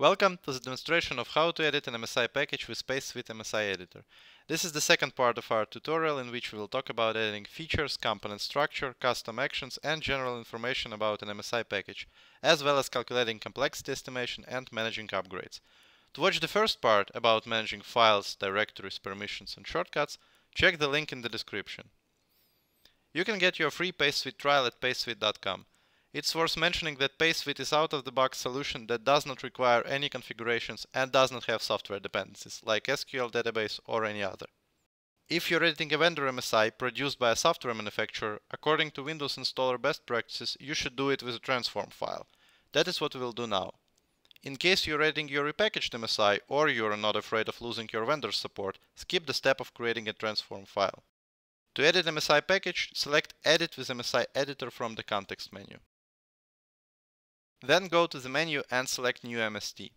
Welcome to the demonstration of how to edit an MSI package with PACE Suite MSI Editor. This is the second part of our tutorial in which we will talk about editing features, component structure, custom actions and general information about an MSI package, as well as calculating complexity estimation and managing upgrades. To watch the first part about managing files, directories, permissions and shortcuts, check the link in the description. You can get your free PACE Suite trial at pacesuite.com. It's worth mentioning that PACE Suite is out-of-the-box solution that does not require any configurations and does not have software dependencies, like SQL database or any other. If you're editing a vendor MSI produced by a software manufacturer, according to Windows installer best practices, you should do it with a transform file. That is what we will do now. In case you're editing your repackaged MSI or you're not afraid of losing your vendor support, skip the step of creating a transform file. To edit MSI package, select Edit with MSI Editor from the context menu. Then go to the menu and select New MST.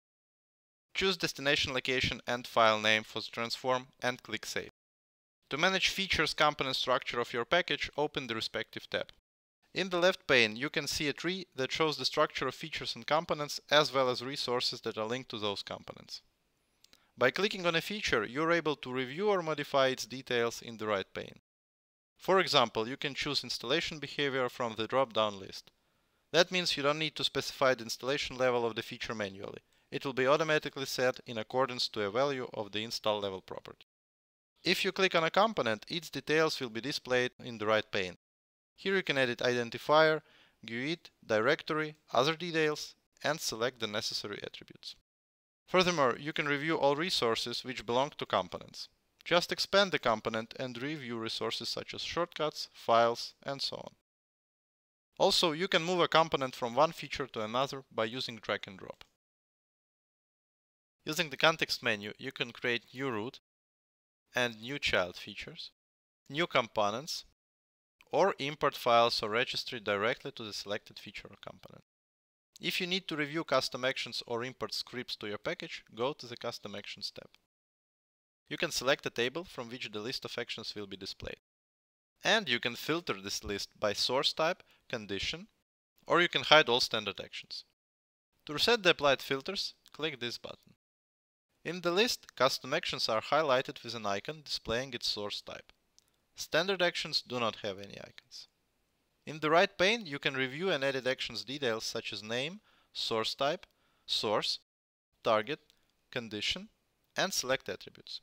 Choose destination location and file name for the transform and click Save. To manage features component structure of your package, open the respective tab. In the left pane, you can see a tree that shows the structure of features and components as well as resources that are linked to those components. By clicking on a feature, you're able to review or modify its details in the right pane. For example, you can choose installation behavior from the drop-down list. That means you don't need to specify the installation level of the feature manually. It will be automatically set in accordance to a value of the install level property. If you click on a component, its details will be displayed in the right pane. Here you can edit identifier, GUID, directory, other details, and select the necessary attributes. Furthermore, you can review all resources which belong to components. Just expand the component and review resources such as shortcuts, files, and so on. Also, you can move a component from one feature to another by using drag and drop. Using the context menu, you can create new root and new child features, new components, or import files or registry directly to the selected feature or component. If you need to review custom actions or import scripts to your package, go to the Custom Actions tab. You can select a table from which the list of actions will be displayed. And you can filter this list by source type, condition, or you can hide all standard actions. To reset the applied filters, click this button. In the list, custom actions are highlighted with an icon displaying its source type. Standard actions do not have any icons. In the right pane, you can review and edit actions details such as name, source type, source, target, condition, and select attributes.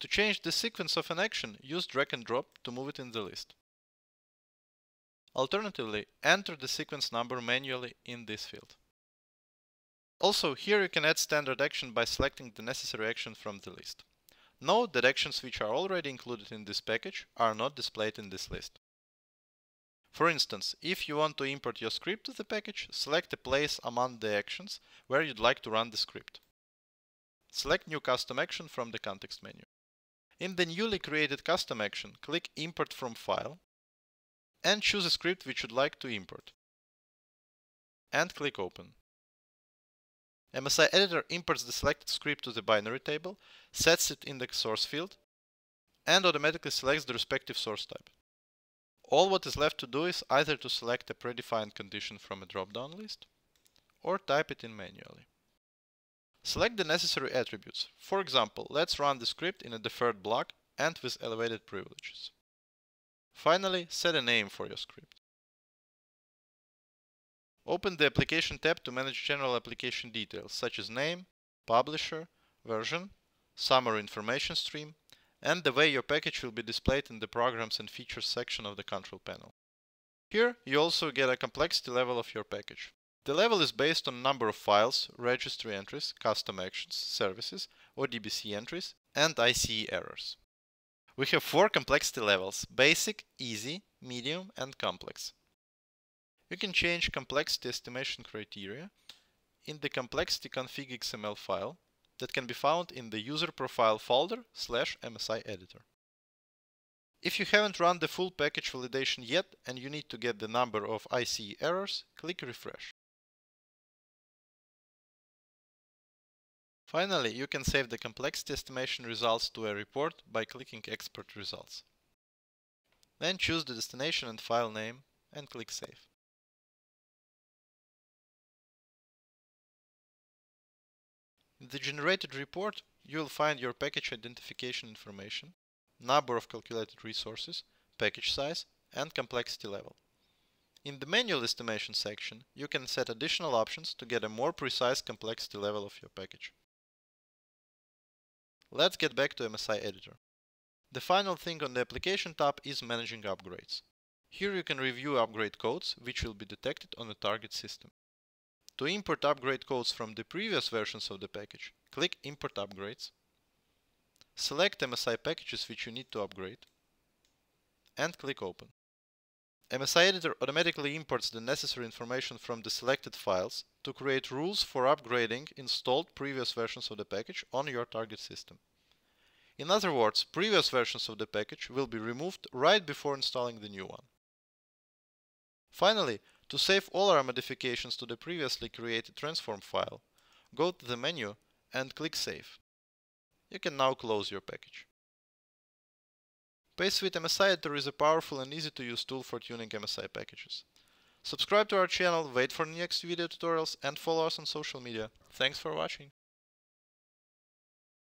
To change the sequence of an action, use drag and drop to move it in the list. Alternatively, enter the sequence number manually in this field. Also, here you can add standard action by selecting the necessary action from the list. Note that actions which are already included in this package are not displayed in this list. For instance, if you want to import your script to the package, select a place among the actions where you'd like to run the script. Select New Custom Action from the context menu. In the newly created custom action, click Import from File and choose a script which you'd like to import. And click Open. MSI Editor imports the selected script to the binary table, sets it in the source field, and automatically selects the respective source type. All what is left to do is either to select a predefined condition from a drop-down list, or type it in manually. Select the necessary attributes. For example, let's run the script in a deferred block and with elevated privileges. Finally, set a name for your script. Open the Application tab to manage general application details such as name, publisher, version, summary information stream, and the way your package will be displayed in the Programs and Features section of the control panel. Here you also get a complexity level of your package. The level is based on number of files, registry entries, custom actions, services, ODBC entries, and ICE errors. We have four complexity levels, basic, easy, medium, and complex. You can change complexity estimation criteria in the complexity config XML file that can be found in the user profile folder slash MSI editor. If you haven't run the full package validation yet and you need to get the number of ICE errors, click refresh. Finally, you can save the complexity estimation results to a report by clicking Export Results. Then choose the destination and file name and click Save. In the generated report, you will find your package identification information, number of calculated resources, package size, and complexity level. In the manual estimation section, you can set additional options to get a more precise complexity level of your package. Let's get back to MSI Editor. The final thing on the Application tab is Managing Upgrades. Here you can review upgrade codes, which will be detected on the target system. To import upgrade codes from the previous versions of the package, click Import Upgrades. Select MSI packages which you need to upgrade and click Open. MSI Editor automatically imports the necessary information from the selected files to create rules for upgrading installed previous versions of the package on your target system. In other words, previous versions of the package will be removed right before installing the new one. Finally, to save all our modifications to the previously created transform file, go to the menu and click Save. You can now close your package. PACE Suite MSI Editor is a powerful and easy to use tool for tuning MSI packages. Subscribe to our channel, wait for the next video tutorials and follow us on social media. Thanks for watching.